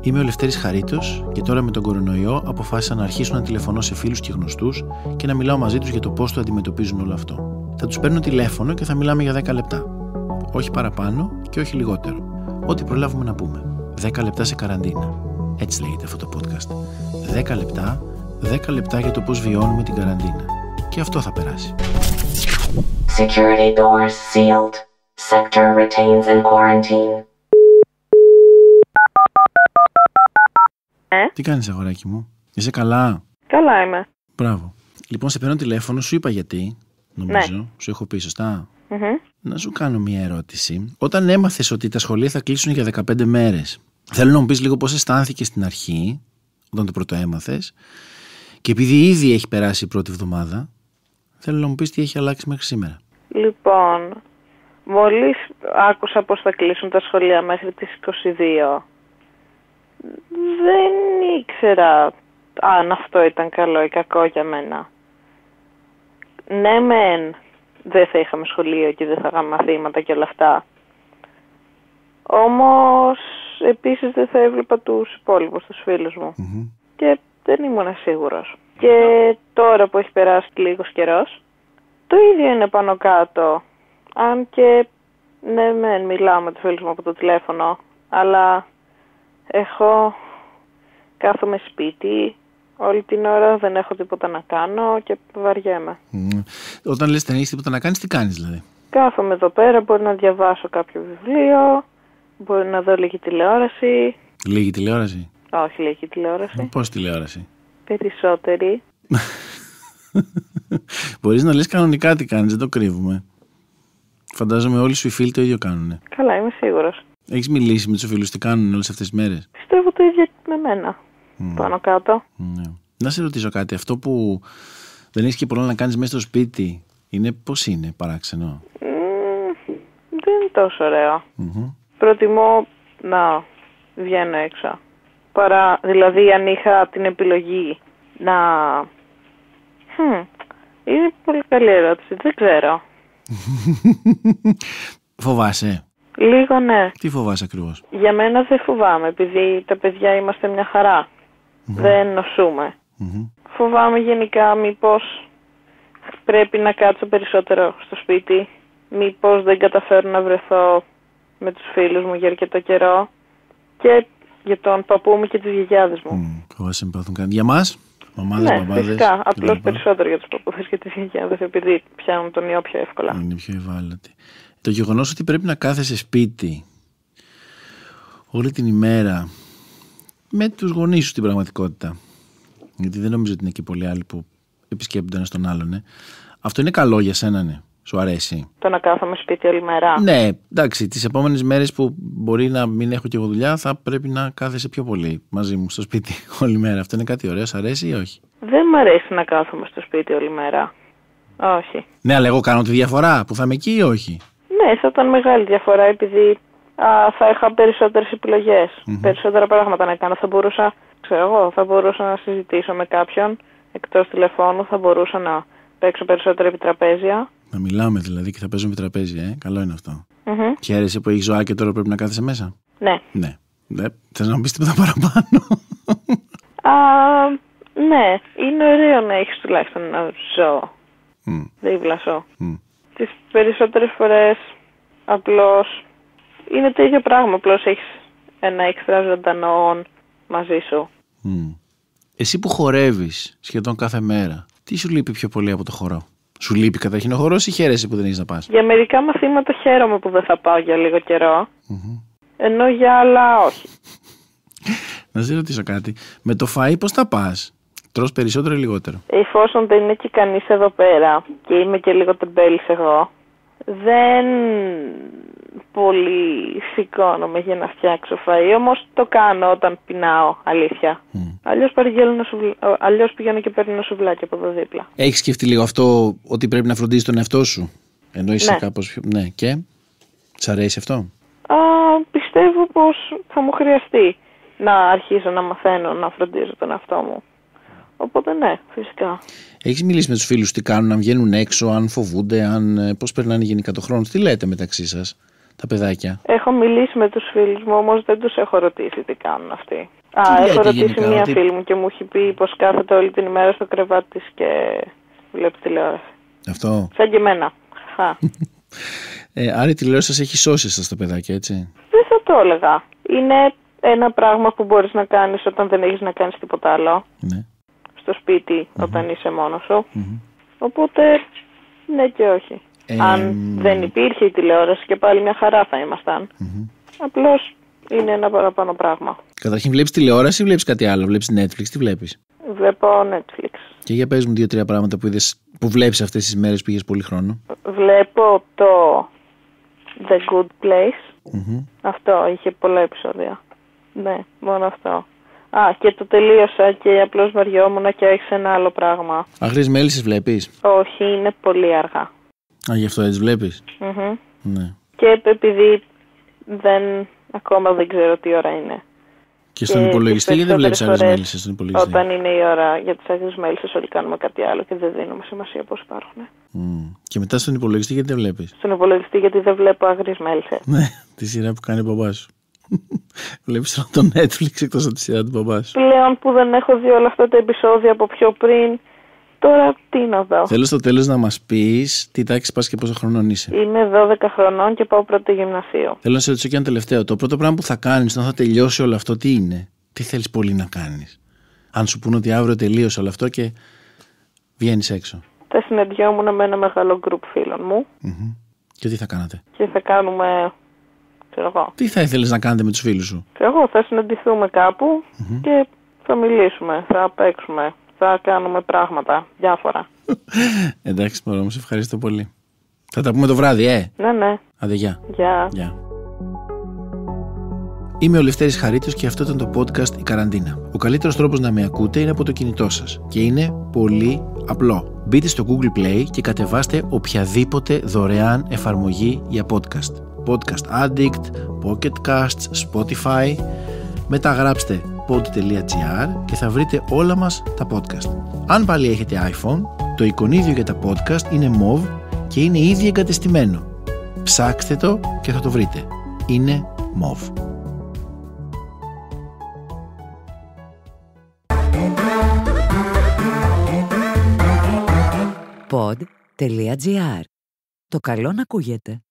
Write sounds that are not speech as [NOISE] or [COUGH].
Είμαι ο Λευτέρης Χαρίτος και τώρα με τον κορονοϊό αποφάσισα να αρχίσω να τηλεφωνώ σε φίλους και γνωστούς και να μιλάω μαζί τους για το πώς το αντιμετωπίζουν όλο αυτό. Θα τους παίρνω τηλέφωνο και θα μιλάμε για 10 λεπτά. Όχι παραπάνω και όχι λιγότερο. Ό,τι προλάβουμε να πούμε. 10 λεπτά σε καραντίνα. Έτσι λέγεται αυτό το podcast. 10 λεπτά, 10 λεπτά για το πώς βιώνουμε την καραντίνα. Και αυτό θα περάσει. Security doors sealed. Sector retains in quarantine. Τι κάνεις αγοράκι μου, είσαι καλά; Καλά είμαι. Μπράβο. Λοιπόν, σε παίρνω τηλέφωνο, σου είπα γιατί, νομίζω. Σου έχω πει, σωστά; Μμμ. Να σου κάνω μια ερώτηση. Όταν έμαθες ότι τα σχολεία θα κλείσουν για 15 μέρες, θέλω να μου πεις λίγο πώς αισθάνθηκε στην αρχή, όταν το πρώτο έμαθες, και επειδή ήδη έχει περάσει η πρώτη εβδομάδα, θέλω να μου πεις τι έχει αλλάξει μέχρι σήμερα. Λοιπόν, μόλις άκουσα πως θα κλείσουν τα σχολεία μέχρι τις 22, δεν ήξερα αν αυτό ήταν καλό ή κακό για μένα. Ναι μεν δεν θα είχαμε σχολείο και δεν θα είχαμε μαθήματα και όλα αυτά. Όμως επίσης δεν θα έβλεπα τους υπόλοιπους, τους φίλους μου. Και δεν ήμουν σίγουρος. Και τώρα που έχει περάσει λίγος καιρός, το ίδιο είναι πάνω κάτω. Αν και ναι μεν μιλάω με τους φίλους μου από το τηλέφωνο, αλλά έχω κάθομαι σπίτι όλη την ώρα, δεν έχω τίποτα να κάνω και βαριέμαι. Μμμ. Όταν λες δεν έχεις τίποτα να κάνεις, τι κάνεις δηλαδή; Κάθομαι εδώ πέρα, μπορεί να διαβάσω κάποιο βιβλίο, μπορεί να δω λίγη τηλεόραση. Λίγη τηλεόραση; Όχι λίγη τηλεόραση. Πώς τηλεόραση; Περισσότερη. [LAUGHS] Μπορείς να λες κανονικά τι κάνεις, δεν το κρύβουμε. Φαντάζομαι όλοι σου οι φίλοι το ίδιο κάνουν. Καλά, είμαι σίγουρος. Έχεις μιλήσει με τους φίλους τι κάνουν όλες αυτές τις μέρες; Πιστεύω το ίδιο και με μένα. Πάνω κάτω. Ναι. Να σε ρωτήσω κάτι. Αυτό που δεν έχεις και πολλά να κάνεις μέσα στο σπίτι, είναι πώς είναι παράξενο; Μμμ, δεν είναι τόσο ωραίο. Μμμ. Προτιμώ να βγαίνω έξω. Παρά, δηλαδή, αν είχα την επιλογή να... Χμ, είναι πολύ καλή ερώτηση. Δεν ξέρω. [LAUGHS] Φοβάσαι; Λίγο ναι. Τι φοβάσαι ακριβώς; Για μένα δεν φοβάμαι, επειδή τα παιδιά είμαστε μια χαρά. Δεν νοσούμε. Φοβάμαι γενικά μήπως πρέπει να κάτσω περισσότερο στο σπίτι. Μήπως δεν καταφέρω να βρεθώ με τους φίλους μου για αρκετό καιρό. Και για τον παππού μου και τις γιαγιάδες μου. Φοβάσαι να πάθουν κάτι. Για μας, μαμάδες, ναι, μπαμπάδε. φυσικά. Απλώς περισσότερο για τους παππούδες και τις γιαγιάδες, επειδή πιάνουν τον ιό πιο εύκολα. Είναι πιο ευάλωτη. Το γεγονός ότι πρέπει να κάθεσαι σπίτι όλη την ημέρα με τους γονείς σου στην πραγματικότητα. Γιατί δεν νομίζω ότι είναι και πολλοί άλλοι που επισκέπτονται ένας τον άλλον. ε. Αυτό είναι καλό για σένα, ναι. Σου αρέσει. Το να κάθομαι σπίτι όλη μέρα. Ναι, εντάξει, τις επόμενες μέρες που μπορεί να μην έχω και εγώ δουλειά, θα πρέπει να κάθεσαι πιο πολύ μαζί μου στο σπίτι [LAUGHS] όλη μέρα. Αυτό είναι κάτι ωραίο, σ' αρέσει ή όχι; Δεν μ' αρέσει να κάθομαι στο σπίτι όλη μέρα. Όχι. Ναι, αλλά εγώ κάνω τη διαφορά που θα είμαι εκεί ή όχι; Ναι, θα ήταν μεγάλη διαφορά επειδή α, θα είχα περισσότερες επιλογές, Περισσότερα πράγματα να κάνω. Θα μπορούσα, ξέρω εγώ, θα μπορούσα να συζητήσω με κάποιον εκτός τηλεφώνου, θα μπορούσα να παίξω περισσότερα επιτραπέζια. Να μιλάμε δηλαδή και θα παίζουμε τραπέζι, ε. Καλό είναι αυτό. Μμμ. Χαίρεσαι που έχει ζωά και τώρα πρέπει να κάθεσαι μέσα; Ναι. Ναι. ναι. Θες να μου πεις τίποτα παραπάνω; Α, ναι, είναι ωραίο να έχεις τουλάχιστον ένα ζώο Μμ, δίπλα σου. μμ. Τις περισσότερες φορές απλώς είναι το ίδιο πράγμα, απλώς έχεις ένα έξτρα ζωντανό μαζί σου. Μμ. Εσύ που χορεύεις σχεδόν κάθε μέρα, τι σου λείπει πιο πολύ από το χορό; Σου λείπει καταρχήν ο χορός ή χαίρεσαι που δεν έχεις να πας; Για μερικά μαθήματα χαίρομαι που δεν θα πάω για λίγο καιρό, ενώ για άλλα όχι. Να σε ρωτήσω κάτι. Με το φαΐ πώς θα πας; Τρως περισσότερο ή λιγότερο; Εφόσον δεν είναι και κανείς εδώ πέρα και είμαι και λίγο τεμπέλης εγώ, δεν πολύ σηκώνομαι για να φτιάξω φαΐ, όμως το κάνω όταν πεινάω, αλήθεια. Αλλιώς, παραγγέλνω σουβλ- ε, αλλιώς πηγαίνω και παίρνω σουβλάκι από εδώ δίπλα. Έχεις σκεφτεί λίγο αυτό ότι πρέπει να φροντίζεις τον εαυτό σου; Ενώ είσαι Ναι. κάπως πιο. Ναι, και; Σ' αρέσει αυτό; Α, πιστεύω πως θα μου χρειαστεί να αρχίσω να μαθαίνω να φροντίζω τον εαυτό μου. Οπότε ναι, φυσικά. Έχεις μιλήσει με τους φίλους τι κάνουν, αν βγαίνουν έξω, αν φοβούνται, αν. πώς περνάνε γενικά το χρόνο. Τι λέτε μεταξύ σας. τα παιδάκια; Έχω μιλήσει με τους φίλους μου, όμως δεν τους έχω ρωτήσει τι κάνουν αυτοί. Α, Τι έχω λέτε ρωτήσει γενικά, μία ότι- φίλη μου και μου έχει πει πως κάθεται όλη την ημέρα στο κρεβάτι της και βλέπει τηλεόραση. Αυτό. Σαν και εμένα. Χα. Ε, άρα η τηλεόραση σας έχει σώσει εσάς τα παιδάκια, έτσι; δεν θα το έλεγα. Είναι ένα πράγμα που μπορείς να κάνεις όταν δεν έχεις να κάνεις τίποτα άλλο. Ναι. Στο σπιτι όταν είσαι μόνος σου. Μμμ. Οπότε, ναι και όχι. Ε, Αν δεν υπήρχε η τηλεόραση και πάλι μια χαρά θα ήμασταν. Απλώς είναι ένα παραπάνω πράγμα. Καταρχήν βλέπεις τηλεόραση ή βλέπεις κάτι άλλο, βλέπεις Netflix, τι βλέπεις; Βλέπω Netflix. Και για πες μου δύο-τρία πράγματα που, είδες, που βλέπεις αυτές τις μέρες που είχες πολύ χρόνο. Βλέπω το The Good Place. Μμμ. Αυτό είχε πολλά επεισόδια. Ναι, μόνο αυτό. Α, και το τελείωσα και απλώς βαριόμουν και άρχισε ένα άλλο πράγμα. Αγρίες μέλισσες βλέπεις; Όχι, είναι πολύ αργά. Α, γι' αυτό έτσι βλέπεις; Μμμ. Ναι. Και επειδή δεν, ακόμα δεν ξέρω τι ώρα είναι. Και στον Και υπολογιστή τις γιατί δεν βλέπεις περισσότερες αγρίες φορές μέλισσες στον υπολογιστή; Όταν είναι η ώρα για τις άγριες μέλισσες όλοι κάνουμε κάτι άλλο και δεν δίνουμε σημασία πώς υπάρχουν. Μμ. Και μετά στον υπολογιστή γιατί δεν βλέπεις; Στον υπολογιστή γιατί δεν βλέπω άγριες μέλισσες. Ναι, [LAUGHS] τη σειρά που κάνει ο μπαμπάς σου. Βλέπεις τώρα το Netflix εκτός από τη σειρά του μπαμπάς σου. Πλέον που δεν έχω δει όλα αυτά τα επεισόδια από πιο πριν, τώρα τι να δω. Θέλω στο τέλος να μας πεις τι τάξη πας και πόσο χρονών είσαι. Είμαι 12 χρονών και πάω πρώτο γυμνασίου. Θέλω να σε ρωτήσω και ένα τελευταίο. Το πρώτο πράγμα που θα κάνεις όταν θα τελειώσει όλο αυτό τι είναι; Τι θέλεις πολύ να κάνεις; Αν σου πούνε ότι αύριο τελείωσε όλο αυτό και βγαίνεις έξω. Θα συναντιόμουν με ένα μεγάλο γκρουπ φίλων μου Μμμ. Και τι θα κάνατε; και θα κάνουμε, ξέρω εγώ, Τι θα ήθελες να κάνετε με τους φίλους σου; ξέρω εγώ, θα συναντηθούμε κάπου και θα μιλήσουμε, θα παίξουμε, θα κάνουμε πράγματα, διάφορα. [LAUGHS] Εντάξει μωρό μου, σε ευχαριστώ πολύ. Θα τα πούμε το βράδυ, ε. Ναι, ναι, Άντε, γεια. γεια. Γεια. Είμαι ο Λευτέρης Χαρίτος και αυτό ήταν το podcast «Η Καραντίνα». Ο καλύτερος τρόπος να με ακούτε είναι από το κινητό σας και είναι πολύ απλό. Μπείτε στο Google Play και κατεβάστε οποιαδήποτε δωρεάν εφαρμογή για podcast. Podcast Addict, Pocket Casts, Spotify. Μετά γράψτε pod.gr και θα βρείτε όλα μας τα podcast. Αν πάλι έχετε iPhone, το εικονίδιο για τα podcast είναι mauve και είναι ήδη εγκατεστημένο. Ψάξτε το και θα το βρείτε. Είναι mauve. Pod.gr. Το καλό να ακούγεται.